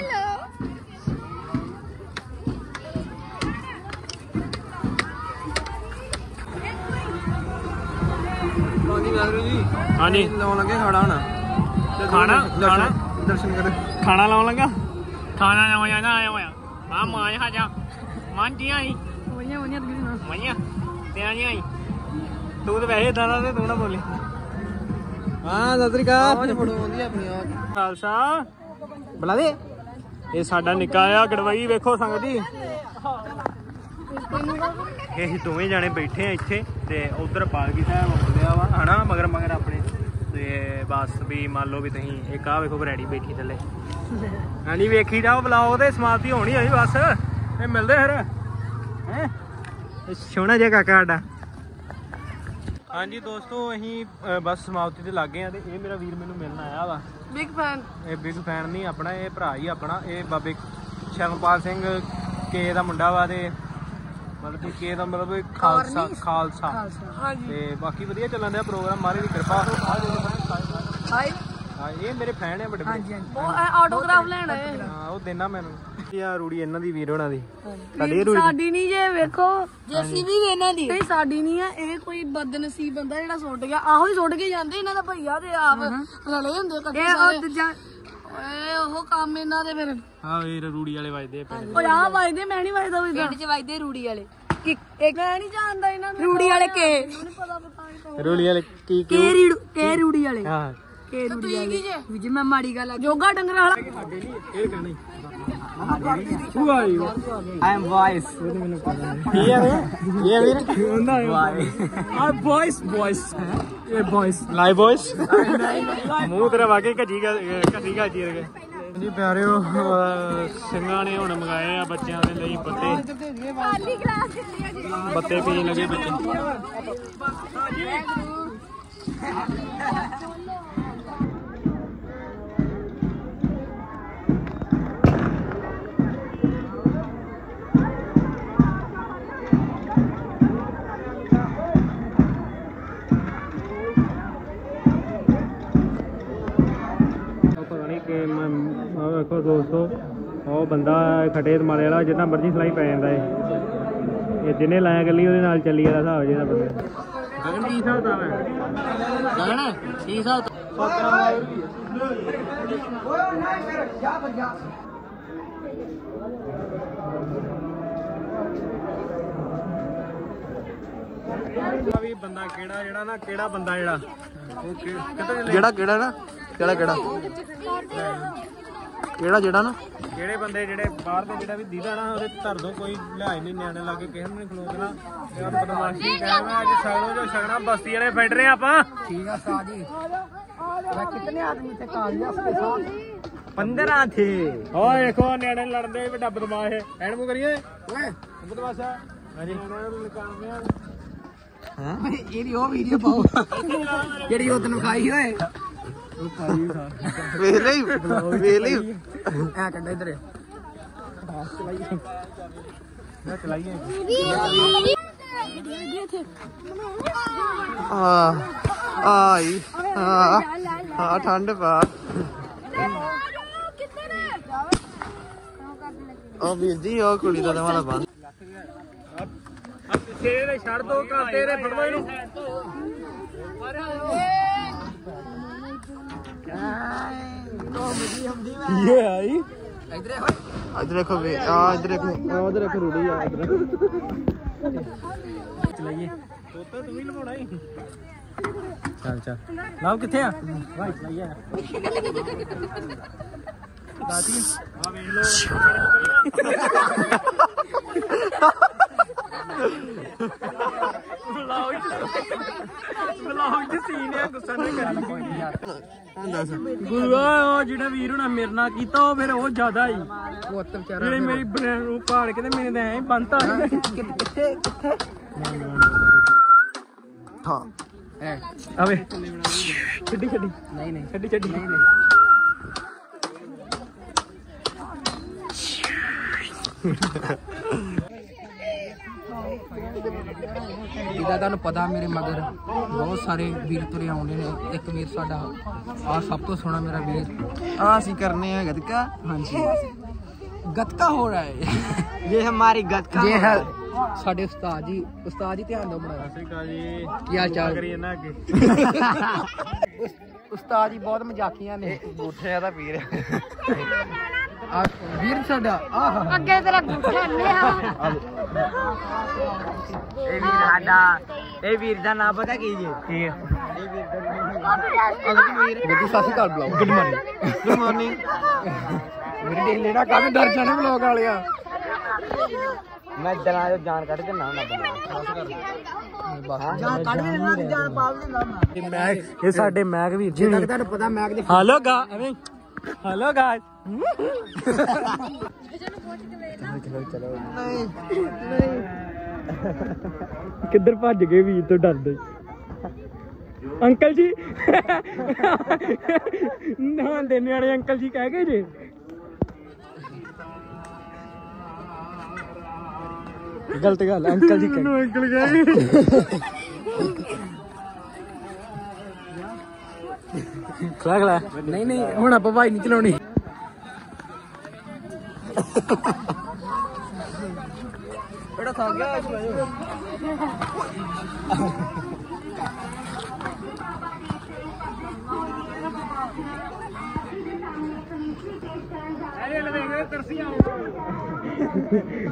ਹੈਲੋ ਹਾਂਜੀ ਵਾਹਿਗੁਰੂ ਜੀ। ਹਾਂਜੀ। ਲਾਉਣ ਲੱਗੇ ਖਾਣਾ ਹੁਣ। ਖਾਣਾ? ਖਾਣਾ? ਦਰਸ਼ਨ ਕਰ। ਖਾਣਾ ਲਾਉਣ ਲੱਗਾ? ਖਾਣਾ ਲਾਉਣ ਨਾ ਆਇਆ ਹੋਇਆ। ਆ ਮਾਂ ਜਾ ਜਾ। ਮਾਂ ਜੀ ਆਈ। ਵਈਆਂ ਵਈਆਂ ਤੁਸੀਂ ਨਾ। ਮਾਈਆਂ। ਤੇ ਆ ਜੀ ਆਈ। ਤੂੰ ਤਾਂ ਵੈਸੇ ਦਾਦਾ ਤੇ ਤੂੰ ਨਾ ਬੋਲੀ। ਹਾਂ ਸਤਿ ਆਵਾਜ਼ ਫੜੋ ਆਉਂਦੀ ਆਪਣੀ ਆਵਾਜ਼। ਖਾਲਸਾ। ਬੁਲਾ ਦੇ। ਇਹ ਸਾਡਾ ਨਿੱਕਾ ਆ ਗੜਵਈ ਵੇਖੋ ਸੰਗਤ ਜੀ। ਅਸੀਂ ਦੋਵੇਂ ਜਾਣੇ ਬੈਠੇ ਆ ਇੱਥੇ ਤੇ ਉਧਰ ਪਾਲਕੀ ਸਾਹਿਬ ਆਉਂਦਿਆ ਵਾ। ਹਨਾ ਮਗਰ ਮਗਰ ਆਪਣੇ। ਤੇ ਬਸ ਵੀ ਮੰਨ ਲਓ ਵੀ ਤੁਸੀਂ ਇੱਕ ਆ ਵੇਖੋ ਰੈਡੀ ਬੈਠੀ ਥੱਲੇ। ਹਾਂਜੀ ਵੇਖੀ ਜਾਓ ਬਲੌਗ ਤੇ ਸਮਾਪਤੀ ਹੋਣੀ ਹੋਈ ਬਸ। ਇਹ ਮਿਲਦੇ ਫਿਰ। ਹੈ? ਸੋਹਣਾ ਜਿਹਾ ਕਾਕਾ ਸਾਡਾ। ਹਾਂਜੀ ਦੋਸਤੋ ਅਸੀਂ ਬਸ ਸਮਾਪਤੀ ਤੇ ਲੱਗੇ ਆ ਤੇ ਇਹ ਮੇਰਾ ਵੀਰ ਮੈਨੂੰ ਮਿਲਣ ਆਇਆ ਵਾ। ਬਿਗ ਫੈਨ ਇਹ ਬਿਗ ਫੈਨ ਨਹੀਂ ਆਪਣਾ ਇਹ ਭਰਾ ਹੀ ਆਪਣਾ। ਇਹ ਬਾਬੇ ਸ਼ਰਮਪਾਲ ਸਿੰਘ ਕੇ ਦਾ ਮੁੰਡਾ ਵਾ ਤੇ ਮਤਲਬ ਕਿ ਕੇ ਦਾ ਮਤਲਬ ਖਾਲਸਾ ਖਾਲਸਾ। ਹਾਂਜੀ। ਤੇ ਬਾਕੀ ਵਧੀਆ ਚੱਲਣ ਦਿਆ ਪ੍ਰੋਗਰਾਮ ਮਾਰੇ ਦੀ ਕਿਰਪਾ। ਹਾਈ ਹਾਂ ਇਹ ਮੇਰੇ ਫੈਨ ਆ ਵੱਡੇ ਹਾਂਜੀ ਉਹ ਆਟੋਗ੍ਰਾਫ ਲੈਣਾ ਹੈ ਹਾਂ ਉਹ ਦੇਣਾ ਮੈਨੂੰ। ਰੂੜੀ ਇਹਨਾਂ ਦੀ ਵੀਰ ਹੋਣਾ ਦੀ। ਸਾਡੀ ਰੂੜੀ ਸਾਡੀ ਨਹੀਂ ਜੇ ਵੇਖੋ। ਜੇਸੀਬੀ ਵੀ ਇਹਨਾਂ ਦੀ। ਨਹੀਂ ਸਾਡੀ ਨਹੀਂ ਆ। ਇਹ ਕੋਈ ਬਦਨਸੀਬ ਬੰਦਾ ਜਿਹੜਾ ਸੁੱਟ ਗਿਆ। ਆਹੋ ਹੀ ਸੁੱਟ ਕੇ ਜਾਂਦੇ ਇਹਨਾਂ ਦਾ ਭਈਆ ਤੇ ਆਪ ਰਲੇ ਹੁੰਦੇ ਕੱਟੇ ਸਾਰੇ। ਓਏ ਉਹ ਕੰਮ ਇਹਨਾਂ ਦੇ ਫਿਰ। ਹਾਂ ਵੀਰ ਰੂੜੀ ਵਾਲੇ ਵੱਜਦੇ ਆ ਪਿੰਡ ਓ ਆ ਵੱਜਦੇ ਮੈਂ ਨਹੀਂ ਵੱਜਦਾ ਵੀ ਪਿੰਡ 'ਚ ਵੱਜਦੇ ਰੂੜੀ ਵਾਲੇ। ਇੱਕ ਮੈਂ ਨਹੀਂ ਜਾਣਦਾ ਇਹਨਾਂ ਨੂੰ। ਰੂੜੀ ਵਾਲੇ ਕੇ। ਮੈਨੂੰ ਪਤਾ ਪਤਾ ਨਹੀਂ ਕੌਣ। ਰੂੜੀ ਵਾਲੇ ਕੀ ਕੇ ਰੀੜੂ ਕੇ ਰੂੜੀ ਵਾਲੇ। ਹਾਂ। ਕੇ ਰੁੜੀ ਜਾ? ਵਿਜੇ ਮੈਂ ਮਾੜੀ ਗੱਲ ਆ ਜੋਗਾ ਡੰਗਰਾ ਵਾਲਾ। ਸਾਡੇ ਨਹੀਂ ਇਹ ਕਹਿਣਾ who. Are you I am voice ਇਹ ਹੈ ਇਹ ਵੀਰ? ਹੁੰਦਾ ਆ ਵਾਇਸ ਵਾਇਸ ਇਹ ਵਾਇਸ ਲਾਈ ਵਾਇਸ ਮੂੰਹ ਤੇਰਾ ਵਾਕੇ ਘਜੀ ਘਜੀ ਘਜੀ ਰਗੇ ਜੀ ਪਿਆਰਿਓ ਸਿੰਘਾਂ ਨੇ ਹੁਣ ਮੰਗਾਏ ਆ ਬੱਚਿਆਂ ਦੇ ਲਈ ਬੱਤੇ ਬੱਤੇ ਪੀਣ ਲੱਗੇ ਬੱਚੇ। ਕਿ ਮੈਂ ਵੇਖੋ ਦੋਸਤੋ ਉਹ ਬੰਦਾ ਖੱਟੇ ਮਾਰੇ ਵਾਲਾ ਜਿੰਨਾ ਮਰਜ਼ੀ ਸਲਾਈ ਪੈ ਜਾਂਦਾ ਏ। ਇਹ ਜਿਹਨੇ ਲਾਇਆ ਗੱਲੀ ਉਹਦੇ ਨਾਲ ਚੱਲੀ ਜਾਂਦਾ ਹਿਸਾਬ ਜਿਹਦਾ ਬੰਦੇ। ਗਗਨ ਕੀ ਹਿਸਾਬ ਦਾ ਹੈ? ਗਗਨ ਕੀ ਹਿਸਾਬ ਵੀ ਬੰਦਾ ਕਿਹੜਾ ਜਿਹੜਾ ਨਾ ਕਿਹੜਾ ਬੰਦਾ ਜਿਹੜਾ? ਉਹ ਕਿਹੜਾ ਨਾ? ਕਿਹੜਾ ਕਿਹੜਾ? ਕਿਹੜਾ ਜਿਹੜਾ ਨਾ? ਕਿਹੜੇ ਬੰਦੇ ਜਿਹੜੇ ਬਾਹਰ ਦੇ ਜਿਹੜਾ ਵੀ ਦੀਦਾ ਨਾ ਉਹਦੇ ਧਰ ਦੋ ਕੋਈ ਲਿਆਈ ਨਹੀਂ ਨਿਆਣੇ ਲਾਗੇ ਕਿਸੇ ਨੂੰ ਨਹੀਂ ਖਲੋਣਾ। ਯਾਰ ਬਦਮਾਸ਼ੀ ਮੈਂ ਅੱਜ ਛਗਣੋ ਜੋ ਛਗਣਾ ਬਸਤੀ ਵਾਲੇ ਫੈਡ ਰਹੇ ਆਪਾਂ। ਠੀਕ ਆ ਸਾਜੀ ਮੈਂ ਕਿਤਨੇ ਆਦਮੀ ਤੇ ਕਾਗਜ਼ਾਂ ਸੇ ਸਾਥ 15 ਥੇ। ਓਏ ਦੇਖੋ ਨਿਆਣੇ ਲੜਦੇ ਵੀ ਵੱਡਾ ਬਦਮਾਸ਼ ਹੈ। ਐਨ ਮੂ ਕਰੀਏ। ਓਏ। ਬਦਮਾਸ਼ਾ ਹਾਂਜੀ। ਇਹਦੀ ਉਹ ਵੀਡੀਓ ਪਾਓ। ਜਿਹੜੀ ਉਹ ਤੈਨੂੰ ਖਾਈ ਹੋਏ ਵੇਖ ਲਈ ਵੇਖ ਲਈ ਐ ਕੱਢ ਇਧਰ। ਆ ਆਈ ਆ ਆ ਠੰਡ ਪਾ। ਉਹ ਵੀਰ ਜੀ ਉਹ ਕੁੜੀ ਦਾ ਦਵਾਲਾ ਬੰਦ। ਪਿੱਛੇ ਦੇ ਛੱਡ ਦੋ ਕਾਤੇ ਦੇ ਫੜੋ ਇਹਨੂੰ। ਇਹ ਆਈ ਇਧਰ ਦੇਖੋ ਵੇ ਆ ਇਧਰ ਦੇਖੋ ਆ ਉਧਰ ਦੇਖੋ ਰੂੜੀ ਆ ਇਧਰ ਚਲਾਈਏ ਤੋਤਾ ਤੂੰ ਹੀ ਲਵਾਉਣਾ ਹੀ ਚੱਲ ਚੱਲ ਲਾਓ ਕਿੱਥੇ ਆ ਵਾਈ ਚਲਾਈਏ ਦਾਤੀ ਆ ਵੇਖ ਲੋ ਵਲੌਗ ਚ ਸੀਨ ਹੈ ਗੁੱਸਾ ਨਹੀਂ ਕਰਨਾ ਕੋਈ ਦੱਸ। ਗੁਰੂਆ ਉਹ ਜਿਹੜਾ ਵੀਰ ਹੁਣਾ ਮੇਰੇ ਨਾਲ ਕੀਤਾ ਉਹ ਫਿਰ ਉਹ ਜ਼ਿਆਦਾ ਹੀ। ਉਹ ਤੇ ਵਿਚਾਰਾ ਜਿਹੜੇ ਮੇਰੀ ਬਰੈਂਡ ਨੂੰ ਪਾੜ ਕੇ ਤੇ ਮੇਰੇ ਤਾਂ ਐਂ ਬੰਨਤਾ ਕਿੱਥੇ ਕਿੱਥੇ? ਹਾਂ। ਆਵੇ। ਛੱਡੀ ਛੱਡੀ। ਨਹੀਂ ਨਹੀਂ। ਛੱਡੀ ਛੱਡੀ। ਨਹੀਂ ਨਹੀਂ। ਇਹਦਾ ਤੁਹਾਨੂੰ ਪਤਾ ਮੇਰੇ ਮਗਰ ਬਹੁਤ ਸਾਰੇ ਵੀਰ ਤੁਰੇ ਆਉਂਦੇ ਨੇ। ਇੱਕ ਵੀਰ ਸਾਡਾ ਆ ਸਭ ਤੋਂ ਸੋਹਣਾ ਮੇਰਾ ਵੀਰ। ਆ ਅਸੀਂ ਕਰਨੇ ਆ ਗਤਕਾ। ਹਾਂਜੀ। ਗੱਤਕਾ ਹੋ ਰਿਹਾ ਹੈ। ਇਹ ਹਮਾਰੀ ਗਤਕਾ ਇਹ ਹੈ ਸਾਡੇ ਉਸਤਾਦ ਜੀ ਉਸਤਾਦ ਜੀ ਧਿਆਨ ਦਿਓ ਬੜਾ ਸ੍ਰੀਕਾ ਜੀ। ਕੀ ਹਾਲ ਚਾਲ? ਕਰੀ ਇਹਨਾਂ ਅੱਗੇ? ਉਸਤਾਦ ਜੀ ਬਹੁਤ ਮਜ਼ਾਕੀਆਂ ਨੇ। ਬੂਠਿਆਂ ਦਾ ਪੀਰ। ਆ ਵੀਰ ਸਾਡਾ ਆਹ ਅੱਗੇ ਤੇਰਾ ਗੁੱਠਾ ਲਿਆ ਇਹ ਵੀਰ ਸਾਡਾ ਇਹ ਵੀਰ ਦਾ ਨਾਮ ਪਤਾ ਕੀ ਜੀ? ਕੀ ਹੈ ਵੀਰ ਜੀ ਸਤਿ ਸ਼੍ਰੀ ਅਕਾਲ ਬੁਲਾਓ। ਗੁੱਡ ਮਾਰਨਿੰਗ ਗੁੱਡ ਮਾਰਨਿੰਗ ਮੇਰੇ ਢੇਲੇ ਦਾ ਕਾਹਦੇ ਡਰ ਜਾਣੇ ਬਲੌਗ ਵਾਲਿਆ? ਮੈਂ ਦਰਾਂ ਜੋ ਜਾਨ ਕੱਢ ਕੇ ਨਾ ਨਾ ਜਾਨ ਕੱਢ ਵੀ ਨਾ ਜਾਨ ਪਾ ਵੀ ਦਿੰਦਾ। ਮੈਂ ਇਹ ਸਾਡੇ ਮੈਗ ਵੀਰ ਜੀ। ਤੱਕ ਤੁਹਾਨੂੰ ਪਤਾ ਮੈਂ ਕਿਤੇ ਹਲੋ ਗਾ ਐਵੇਂ ਹਲੋ ਗਾਇਸ ਕਿੱਧਰ ਭੱਜ ਗਏ ਵੀਰ ਤੋਂ ਡਰਦੇ ਅੰਕਲ ਜੀ ਨਾ ਦੇ ਨਿਆਣੇ ਅੰਕਲ ਜੀ ਕਹਿ ਗਏ ਜੇ ਗਲਤ ਗੱਲ ਹੈ, ਅੰਕਲ ਜੀ ਕਹਿ ਅੰਕਲ ਕਹੇ ਖਲਾ ਖਲਾ ਨਹੀਂ ਨਹੀਂ ਹੁਣ ਆਪਾਂ ਭਾਈ ਨਹੀਂ ਚਲਾਉਣੀ। ਬੜਾ ਥੱਕ ਗਿਆ ਚਲਾਇਓ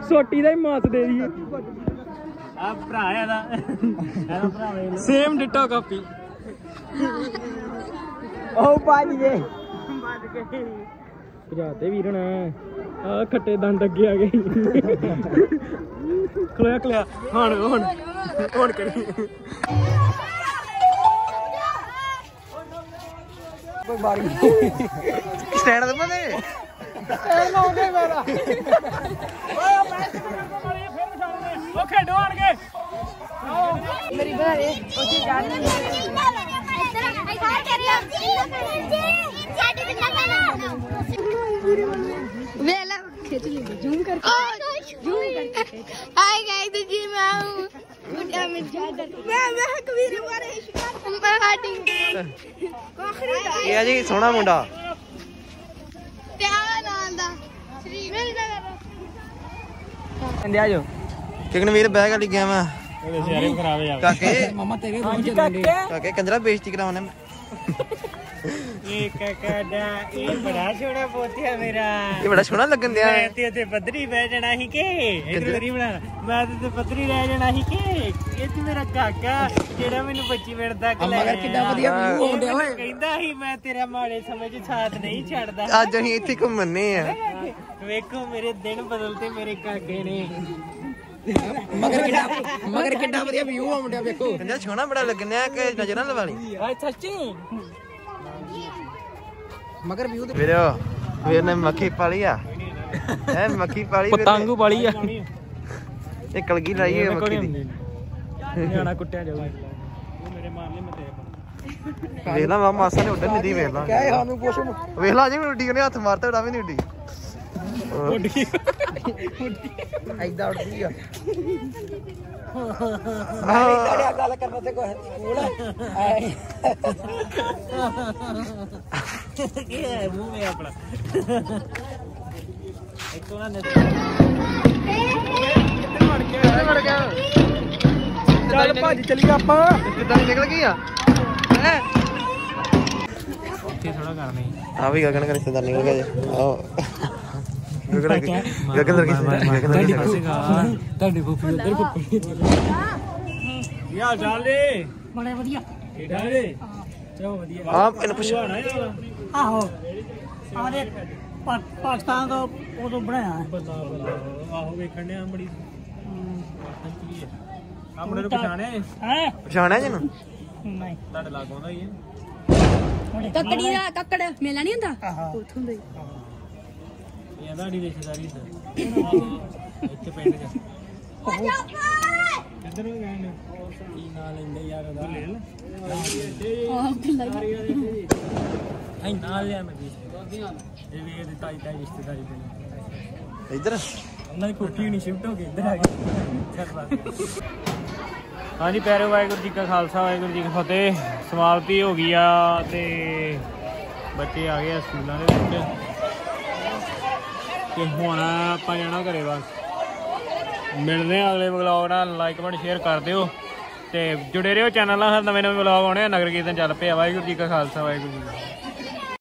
ਸੋਟੀ ਦਾ ਹੀ ਮਾਸ ਦੇ ਦਈਏ। ਆ ਭਰਾ ਇਹਦਾ। ਇਹਦਾ ਭਰਾ ਵੇਖ ਸੇਮ ਡਿਟੋ ਕਾਪੀ। ਉਹ ਭਾਜੀਏ ਭਜਾਤੇ ਵੀਰ ਹੁਣ। ਆ ਖੱਟੇ ਦੰਦ ਅੱਗੇ ਆ ਗਏ। ਖਲੋਇਆ ਖਲੋਇਆ। ਹੁਣ ਹੁਣ ਹੁਣ ਕਰੀ। ਸਟੈਂਡ ਦੇ ਬੰਦੇ। ਉਹ ਖੇਡੋ ਆਣ ਕੇ। ਮੇਰੀ ਘਰੇ ਉੱਥੇ ਜਾਣੀ वेला खींच ली जूम करके जूम करके हाय गाइस जी मैं हूं गुड्डा में जादर मैं मैं कबीर मारे मैं हाटी कोखरी ये जी ਸੋਹਣਾ ਮੁੰਡਾ ਪਿਆਰ ਨਾਲ ਦਾ ਸ਼ਰੀਰ ਮੇਰੇ ਦਾ ਕਹਿੰਦੇ ਆਜੋ ਕਿਕਨ ਵੀਰ ਬਹਿ ਕੇ ਗਿਆ ਮੈਂ ਉਹਦੇ ਸਿਆਰੇ ਖਰਾਬ ਜਾ ਕਾਕੇ। ਮਮਾ ਤੇਰੇ ਰੂਮ ਚ ਕਾਕੇ। ਕੰਜਰਾ ਬੇਇੱਜ਼ਤੀ ਕਰਾਉਣੇ ਮੈਂ। ਇਹ ਕਾਕਾ ਦਾ ਇਹ ਬੜਾ ਛੋੜਾ ਪੋਤਿਆ ਮੇਰਾ। ਇਹ ਬੜਾ ਸੋਹਣਾ ਲੱਗਣ ਦਿਆ। ਮੈਂ ਤੇ ਤੇ ਪੱਧਰੀ ਬਹਿ ਜਾਣਾ ਸੀ ਕਿ। ਇਧਰ ਕਰੀ ਬਣਾ ਮੈਂ ਤੇ ਤੇ ਪੱਧਰੀ ਰਹਿ ਜਾਣਾ ਸੀ ਕਿ। ਇਹ ਤੇ ਮੇਰਾ ਕਾਕਾ ਜਿਹੜਾ ਮੈਨੂੰ 25 ਮਿੰਟ ਤੱਕ ਲੈ ਮਗਰ ਕਿੱਡਾ ਵਧੀਆ ਵਿਊ ਆਉਂਦੇ ਓਏ। ਕਹਿੰਦਾ ਸੀ ਮੈਂ ਤੇਰਾ ਮਾੜੇ ਸਮੇਂ 'ਚ ਸਾਥ ਨਹੀਂ ਛੱਡਦਾ। ਅੱਜ ਅਸੀਂ ਇੱਥੇ ਘੁੰਮਣੇ ਆ। ਵੇਖੋ ਮੇਰੇ ਦਿਨ ਬਦਲਤੇ ਮੇਰੇ ਕਾਕੇ ਨੇ। ਮਗਰ ਕਿੱਡਾ ਮਗਰ ਕਿੱਡਾ ਵਧੀਆ ਵਿਊ ਆਉਂਦਾ ਵੇਖੋ। ਕੰਜਰਾ ਸੋਹਣਾ ਬੜਾ ਲੱਗਣ ਦਿਆ ਕਿ ਨਜ਼ਰ ਲਵਾ ਲਈ। ਓਏ ਸੱਚੀ? ਮਗਰ ਵਿਊ ਵੀਰੋ ਵੀਰ ਨੇ ਮੱਖੀ ਪਾਲੀ ਆ। ਐ ਮੱਖੀ ਪਾਲੀ। ਪਤੰਗੂ ਵਾਲੀ ਆ। ਇਹ ਕਲਗੀ ਲਾਈ ਹੈ ਮੱਖੀ ਦੀ। ਨਿਆਣਾ ਕੁੱਟਿਆ ਜਾਊਗਾ ਮੇਰੇ ਮਾਰ ਲੈ ਮੈਂ ਤੇਰੇ ਵੇਖ ਲਾ ਮਾਮਾ ਮਾਸਾ ਨੇ ਉੱਡਣ ਨਹੀਂ ਦੀ ਵੇਖ ਲਾ। ਕਿਆ ਸਾਨੂੰ ਪੁੱਛ ਵੇਖ ਲਾ ਜੀ ਮੈਨੂੰ ਉੱਡੀ ਉਹਨੇ ਹੱਥ ਮਾਰਤਾ ਉਡਾ ਵੀ ਨਹੀਂ ਉੱਡੀ। ਐਦਾਂ ਉੱਡਦੀ ਆ। ਆਹ, ਗੱਲ ਕਰਨਾ ਤੇ ਕੋਈ ਸਕੂਲ ਕੀ ਹੈ ਮੂੰਹ ਮੇ ਆਪਣਾ। ਇੱਕ ਉਹਨਾਂ ਨੇ ਚੱਲ ਭੱਜ ਚੱਲੀ ਆਪਾਂ। ਕਿੱਦਾਂ ਨਿਕਲ ਗਈ ਆ? ਹੈ? ਇੱਥੇ ਥੋੜਾ ਕਰਨੀ ਆ ਵੀ ਗਗਨ ਕਰੇ ਸਰਦਾਰ ਨਿਕਲ ਗਿਆ ਜੀ। ਆਹ ਗਗਨ ਗਗਨ ਲੜਕੀ ਗਗਨ ਲੜਕੀ ਤੁਹਾਡੇ ਕੋਪੀ ਉਧਰ ਕੋਪੀ ਕੀ ਹਾਲ ਚਾਲ ਨੇ? ਬੜੇ ਵਧੀਆ। ਠੀਕ ਠਾਕ ਨੇ ਚਲੋ ਵਧੀਆ। ਆ ਇਹਨੂੰ ਪੁੱਛ। ਆਣਾ ਯਾਰ? ਆਹੋ। ਆਦੇ ਪਾਕਿਸਤਾਨ ਤੋਂ ਉਦੋਂ ਬਣਾਇਆ ਬੰਦਾ ਆਹੋ ਵੇਖਣ ਨੇ। ਬੜੀ ਆਪਣੇ ਨੂੰ ਪਛਾਣਿਆ ਏ? ਹੈ? ਪਛਾਣਿਆ ਜਿਹਨੂੰ? ਨਹੀਂ। ਤੁਹਾਡੇ ਲਾਗ ਆਉਂਦਾ ਹੀ ਹੈ। ਕੱਕੜੀ ਦਾ ਕੱਕੜ ਮੇਲਾ ਨਹੀਂ ਹੁੰਦਾ? ਉਥੋਂ ਦੇ ਇਹਦਾ ਨਹੀਂ ਰਿਸ਼ਤੇਦਾਰੀ ਇੱਥੇ ਇੱਥੇ ਪਿੰਡ ਚ। ਕਿੱਧਰ ਨੂੰ ਗਏ ਨੇ ਕੀ ਨਾਂ ਲੈਂਦੇ ਯਾਰ ਉਹਦਾ। ਲੈ ਲੈ। ਆਹ ਬਿੱਲਾ ਐ ਨਾਲ ਲਿਆ ਮੈਂ ਇਹ ਵੀ ਇਹਦੀ ਤਾਈ ਤਾਈ ਰਿਸ਼ਤੇਦਾਰੀ ਬਣੀ। ਇੱਧਰ। ਉਹਨਾਂ ਦੀ ਕੋਠੀ ਨਹੀਂ ਸ਼ਿਫਟ ਹੋ ਗਈ ਇੱਧਰ ਆ ਗਈ। ਚੱਲ ਬਸ। ਹਾਂਜੀ ਪਿਆਰੇ ਵਾਹਿਗੁਰੂ ਜੀ ਕਾ ਖਾਲਸਾ ਵਾਹਿਗੁਰੂ ਜੀ ਕੀ ਫਤਿਹ। ਸਮਾਪਤੀ ਹੋ ਗਈ ਆ ਤੇ ਬੱਚੇ ਆ ਗਏ ਆ ਸਕੂਲਾਂ ਦੇ ਵਿੱਚ। ਤੇ ਹੁਣ ਆਪਾਂ ਜਾਣਾ ਘਰੇ ਬਸ। ਮਿਲਦੇ ਆ ਅਗਲੇ ਵਲੌਗ ਨਾਲ। ਲਾਈਕ ਕਮੈਂਟ ਸ਼ੇਅਰ ਕਰ ਦਿਓ। ਤੇ ਜੁੜੇ ਰਹੋ ਚੈਨਲ ਨਾਲ। ਨਵੇਂ ਨਵੇਂ ਵਲੌਗ ਆਉਣੇ ਆ। ਨਗਰ ਕੀਰਤਨ ਚੱਲ ਪਿਆ। ਵਾਹਿਗੁਰੂ ਜੀ ਕਾ ਖਾਲਸਾ, ਵਾਹਿਗੁਰੂ ਜੀ ਕੀ